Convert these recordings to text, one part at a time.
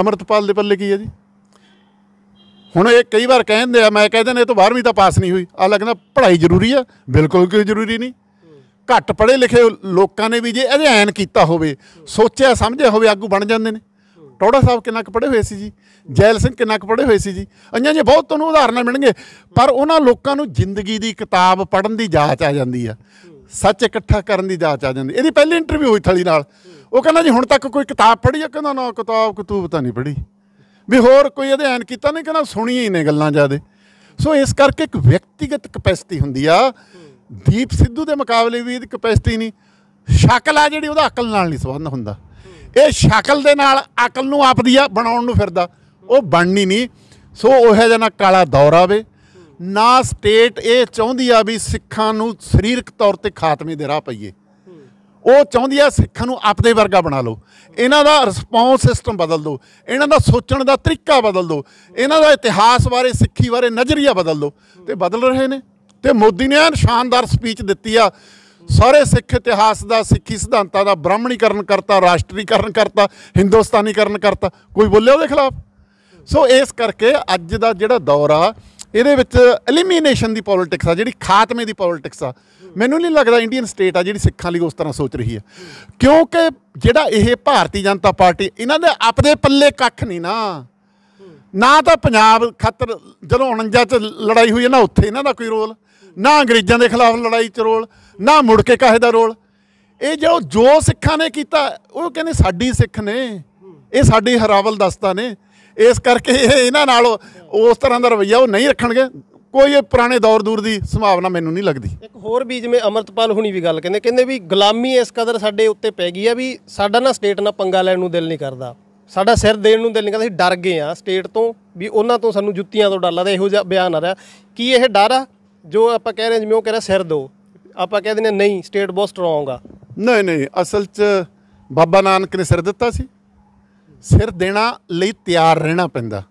ਅਮਰਤਪਾਲ ਦੇ ਪੱਲੇ ਕੀ ਹੈ ਜੀ? ਹੁਣ ਇਹ ਕਈ ਵਾਰ ਕਹਿੰਦੇ ਆ, ਮੈਂ ਕਹਿੰਦੇ ਨੇ ਇਹ ਤੋਂ 12ਵੀਂ ਤਾਂ ਪਾਸ ਨਹੀਂ ਹੋਈ। ਆ ਲੱਗਦਾ ਪੜ੍ਹਾਈ ਜ਼ਰੂਰੀ ਆ, ਬਿਲਕੁਲ ਕੋਈ ਜ਼ਰੂਰੀ ਨਹੀਂ। ਘੱਟ ਪੜ੍ਹੇ ਲਿਖੇ ਲੋਕਾਂ ਨੇ ਵੀ ਜੇ ਅਧਿਐਨ ਕੀਤਾ ਹੋਵੇ, ਸੋਚਿਆ, ਸਮਝਿਆ ਹੋਵੇ, ਆਗੂ ਬਣ ਜਾਂਦੇ ਨੇ। ਟੋੜਾ ਸਾਹਿਬ ਕਿੰਨਾ ਕੁ ਪੜ੍ਹੇ ਹੋਏ ਸੀ ਜੀ? ਜੈਲ ਸਿੰਘ ਕਿੰਨਾ ਕੁ ਪੜ੍ਹੇ ਹੋਏ ਸੀ ਜੀ? ਅੰਜਾਂ ਜੇ ਬਹੁਤ ਤੁਹਾਨੂੰ ਉਦਾਹਰਨਾਂ ਮਿਲਣਗੇ, ਪਰ ਉਹਨਾਂ ਲੋਕਾਂ ਨੂੰ ਜ਼ਿੰਦਗੀ ਦੀ ਕਿਤਾਬ ਪੜ੍ਹਨ ਦੀ ਜਾਂਚ ਆ ਜਾਂਦੀ ਆ। ਸੱਚ ਇਕੱਠਾ ਕਰਨ ਦੀ ਜਾਂਚ ਆ ਜਾਂਦੀ। ਇਹਦੀ ਪਹਿਲੀ ਇੰਟਰਵਿਊ ਹੋਈ ਥਲੀ ਨਾਲ। ਉਹ ਕਹਿੰਦਾ ਜੀ, ਹੁਣ ਤੱਕ ਕੋਈ ਕਿਤਾਬ ਪੜ੍ਹੀ ਆ? ਕਹਿੰਦਾ ਨਾ, ਕਿਤਾਬ, ਕਤੂਬ ਤਾਂ ਨਹੀਂ ਪੜ੍ਹੀ। ਵੀ ਹੋਰ ਕੋਈ ਅਧਿਐਨ ਕੀਤਾ ਨਹੀਂ? ਕਹਿੰਦਾ ਸੁਣੀਆਂ ਹੀ ਨੇ ਗੱਲਾਂ ਜਿਆਦੇ। ਸੋ ਇਸ ਕਰਕੇ ਇੱਕ ਵਿਅਕਤੀਗਤ ਕਪੈਸਿਟੀ ਹੁੰਦੀ ਆ। ਦੀਪ ਸਿੱਧੂ ਦੇ ਮੁਕਾਬਲੇ ਵੀ ਇਹਦੀ ਕਪੈਸਿਟੀ ਨਹੀਂ। ਸ਼ਕਲ ਆ ਜਿਹੜੀ, ਉਹਦਾ ਅਕਲ ਨਾਲ ਨਹੀਂ ਸੰਬੰਧ ਹੁੰਦਾ। ਇਹ ਸ਼ਕਲ ਦੇ ਨਾਲ ਅਕਲ ਨੂੰ ਆਪਦੀ ਆ, ਬਣਾਉਣ ਨੂੰ ਫਿਰਦਾ। ਉਹ ਬਣਨੀ ਨਹੀਂ। ਸੋ ਉਹ ਜਿਹਾ ਨਾ ਕਾਲਾ ਦੌਰ ਆਵੇ। ਨਾ ਸਟੇਟ ਇਹ ਚਾਹੁੰਦੀ ਆ ਵੀ ਸਿੱਖਾਂ ਨੂੰ ਸਰੀਰਕ ਤੌਰ ਤੇ ਖਾਤਮੇ ਦੇ ਰਾਹ ਪਈਏ। ਉਹ ਚਾਹੁੰਦੀ ਆ ਸਿੱਖਾਂ ਨੂੰ ਆਪਦੇ ਵਰਗਾ ਬਣਾ ਲਓ। ਇਹਨਾਂ ਦਾ ਰਿਸਪੌਂਸ ਸਿਸਟਮ ਬਦਲ ਦਿਓ। ਇਹਨਾਂ ਦਾ ਸੋਚਣ ਦਾ ਤਰੀਕਾ ਬਦਲ ਦਿਓ। ਇਹਨਾਂ ਦਾ ਇਤਿਹਾਸ ਬਾਰੇ, ਸਿੱਖੀ ਬਾਰੇ ਨਜ਼ਰੀਆ ਬਦਲ ਦਿਓ। ਤੇ ਬਦਲ ਰਹੇ ਨੇ। ਤੇ ਮੋਦੀ ਨੇ ਐਨ ਸ਼ਾਨਦਾਰ ਸਪੀਚ ਦਿੱਤੀ ਆ। ਸਾਰੇ ਸਿੱਖ ਇਤਿਹਾਸ ਦਾ, ਸਿੱਖੀ ਸਿਧਾਂਤਾਂ ਦਾ ਬ੍ਰਾਹਮਣੀਕਰਨ ਕਰਤਾ, ਰਾਸ਼ਟਰੀਕਰਨ ਕਰਤਾ, ਹਿੰਦੁਸਤਾਨੀਕਰਨ ਕਰਤਾ। ਕੋਈ ਬੋਲਿਆ ਉਹਦੇ ਖਿਲਾਫ? ਸੋ ਇਸ ਕਰਕੇ ਅੱਜ ਦਾ ਜਿਹੜਾ ਦੌਰ ਆ ਇਹਦੇ ਵਿੱਚ ਐਲੀਮੀਨੇਸ਼ਨ ਦੀ ਪੋਲਿਟਿਕਸ ਆ, ਜਿਹੜੀ ਖਾਤਮੇ ਦੀ ਪੋਲਿਟਿਕਸ ਆ। ਮੈਨੂੰ ਨਹੀਂ ਲੱਗਦਾ ਇੰਡੀਅਨ ਸਟੇਟ ਆ ਜਿਹੜੀ ਸਿੱਖਾਂ ਲਈ ਉਸ ਤਰ੍ਹਾਂ ਸੋਚ ਰਹੀ ਹੈ। ਕਿਉਂਕਿ ਜਿਹੜਾ ਇਹ ਭਾਰਤੀ ਜਨਤਾ ਪਾਰਟੀ, ਇਹਨਾਂ ਦੇ ਆਪਦੇ ਪੱਲੇ ਕੱਖ ਨਹੀਂ ਨਾ। ਨਾ ਤਾਂ ਪੰਜਾਬ ਖਾਤਰ, ਜਦੋਂ 49 ਚ ਲੜਾਈ ਹੋਈ ਹੈ ਨਾ, ਉੱਥੇ ਇਹਨਾਂ ਦਾ ਕੋਈ ਰੋਲ। ਨਾ ਅੰਗਰੇਜ਼ਾਂ ਦੇ ਖਿਲਾਫ ਲੜਾਈ ਚ ਰੋਲ, ਨਾ ਮੁੜ ਕੇ ਕਾਹੇ ਦਾ ਰੋਲ। ਇਹ ਜੋ ਜੋ ਸਿੱਖਾਂ ਨੇ ਕੀਤਾ, ਉਹ ਕਹਿੰਦੇ ਸਾਡੀ ਸਿੱਖ ਨੇ। ਇਹ ਸਾਡੀ ਹਰਾਵਲ ਦਸਤਾ ਨੇ। ਇਸ ਕਰਕੇ ਇਹ ਇਹਨਾਂ ਨਾਲ ਉਸ ਤਰ੍ਹਾਂ ਦਾ ਰਵਈਆ ਉਹ ਨਹੀਂ ਰੱਖਣਗੇ। ਕੋਈ ਇਹ ਪੁਰਾਣੇ ਦੌਰ ਦੂਰ ਦੀ ਸੰਭਾਵਨਾ ਮੈਨੂੰ ਨਹੀਂ ਲੱਗਦੀ। ਇੱਕ ਹੋਰ ਵੀ ਜਿਵੇਂ ਅਮਰਤਪਾਲ ਹੁਣੀ ਵੀ ਗੱਲ ਕਹਿੰਦੇ ਕਹਿੰਦੇ ਵੀ ਗੁਲਾਮੀ ਇਸ ਕਦਰ ਸਾਡੇ ਉੱਤੇ ਪੈ ਗਈ ਆ ਵੀ ਸਾਡਾ ਨਾ ਸਟੇਟ ਨਾਲ ਪੰਗਾ ਲੈਣ ਨੂੰ ਦਿਲ ਨਹੀਂ ਕਰਦਾ। ਸਾਡਾ ਸਿਰ ਦੇਣ ਨੂੰ ਦਿਲ ਨਹੀਂ ਕਰਦਾ ਅਸੀਂ ਡਰ ਗਏ ਆ ਸਟੇਟ ਤੋਂ ਵੀ ਉਹਨਾਂ ਤੋਂ ਸਾਨੂੰ ਜੁੱਤੀਆਂ ਤੋਂ ਡਰ ਲੱਗਦਾ ਇਹੋ ਜਿਹਾ ਬਿਆਨ ਆ ਰਿਹਾ। ਕੀ ਇਹ ਡਰ ਆ? ਜੋ ਆਪਾਂ ਕਹਿ ਰਹੇ ਜਿਵੇਂ ਉਹ ਕਹਿ ਰਿਹਾ ਸਿਰ ਦੋ। ਆਪਾਂ ਕਹਿ ਦਿੰਦੇ ਨਹੀਂ ਸਟੇਟ ਬਹੁਤ ਸਟਰੋਂਗ ਆ। ਨਹੀਂ ਨਹੀਂ ਅਸਲ 'ਚ ਬਾਬਾ ਨਾਨਕ ਨੇ ਸਿਰ ਦਿੱਤਾ ਸੀ। ਸਿਰ ਦੇਣਾ ਲਈ ਤਿਆਰ ਰਹਿਣਾ ਪੈਂਦਾ।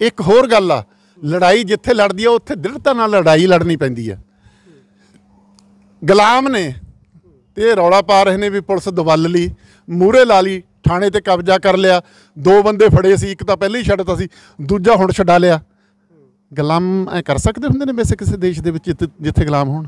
ਇੱਕ ਹੋਰ ਗੱਲ ਆ, ਲੜਾਈ ਜਿੱਥੇ ਲੜਦੀ ਆ, ਉੱਥੇ ਦ੍ਰਿੜਤਾ ਨਾਲ ਲੜਾਈ ਲੜਨੀ ਪੈਂਦੀ ਆ। ਗੁਲਾਮ ਨੇ ਤੇ ਰੌਲਾ ਪਾ ਰਹੇ ਨੇ ਵੀ ਪੁਲਿਸ ਦਵਲ ਲਈ ਮੂਰੇ ਲਾ ਲਈ, ਥਾਣੇ ਤੇ ਕਬਜ਼ਾ ਕਰ ਲਿਆ। ਦੋ ਬੰਦੇ ਫੜੇ ਸੀ, ਇੱਕ ਤਾਂ ਪਹਿਲਾਂ ਹੀ ਛੱਡਤਾ ਸੀ, ਦੂਜਾ ਹੁਣ ਛਡਾ ਲਿਆ। ਗੁਲਾਮ ਐ ਕਰ ਸਕਦੇ ਹੁੰਦੇ ਨੇ ਵੈਸੇ ਕਿਸੇ ਦੇਸ਼ ਦੇ ਵਿੱਚ ਜਿੱਥੇ- ਜਿੱਥੇ ਗੁਲਾਮ ਹੋਣ।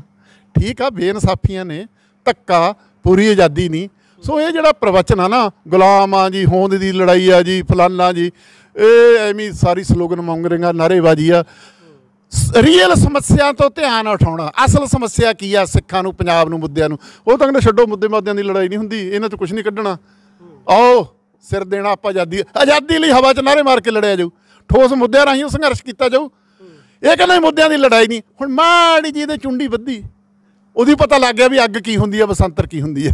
ਠੀਕ ਆ, ਬੇਇਨਸਾਫੀਆਂ ਨੇ, ਧੱਕਾ, ਪੂਰੀ ਆਜ਼ਾਦੀ ਨਹੀਂ। ਸੋ ਇਹ ਜਿਹੜਾ ਪ੍ਰਵਚਨ ਆ ਨਾ, ਗੁਲਾਮ ਆ ਜੀ, ਹੋਂਦ ਦੀ ਲੜਾਈ ਆ ਜੀ, ਫਲਾਨਾ ਜੀ, ਇਹ ਐਵੇਂ ਸਾਰੀ ਸਲੋਗਨ ਮੰਗਰਿੰਗਾ ਨਾਰੇਬਾਜ਼ੀ ਆ। ਰੀਅਲ ਸਮੱਸਿਆ ਤੋਂ ਧਿਆਨ ਉਠਾਉਣਾ। ਅਸਲ ਸਮੱਸਿਆ ਕੀ ਆ ਸਿੱਖਾਂ ਨੂੰ, ਪੰਜਾਬ ਨੂੰ, ਮੁੱਦਿਆਂ ਨੂੰ? ਉਹ ਤਾਂ ਕਹਿੰਦੇ ਛੱਡੋ, ਮੁੱਦੇ ਮੁੱਦਿਆਂ ਦੀ ਲੜਾਈ ਨਹੀਂ ਹੁੰਦੀ, ਇਹਨਾਂ 'ਚ ਕੁਝ ਨਹੀਂ ਕੱਢਣਾ। ਆਓ, ਸਿਰ ਦੇਣਾ ਆਪਾਂ ਆਜ਼ਾਦੀ ਆਜ਼ਾਦੀ ਲਈ ਹਵਾ 'ਚ ਨਾਰੇ ਮਾਰ ਕੇ ਲੜਿਆ ਜਾਊ। ਠੋਸ ਮੁੱਦਿਆਂ ਰਾਹੀਂ ਸੰਘਰਸ਼ ਕੀਤਾ ਜਾਊ। ਇਹ ਕਹਿੰਦੇ ਮੁੱਦਿਆਂ ਦੀ ਲੜਾਈ ਨਹੀਂ। ਹੁਣ ਮਾੜੀ ਜੀ ਇਹਦੇ ਚੁੰਡੀ ਵੱਧੀ। ਉਹਦੀ ਪਤਾ ਲੱਗ ਗਿਆ ਵੀ ਅੱਗ ਕੀ ਹੁੰਦੀ ਆ, ਬਸੰਤਰ ਕੀ ਹੁੰਦੀ ਆ।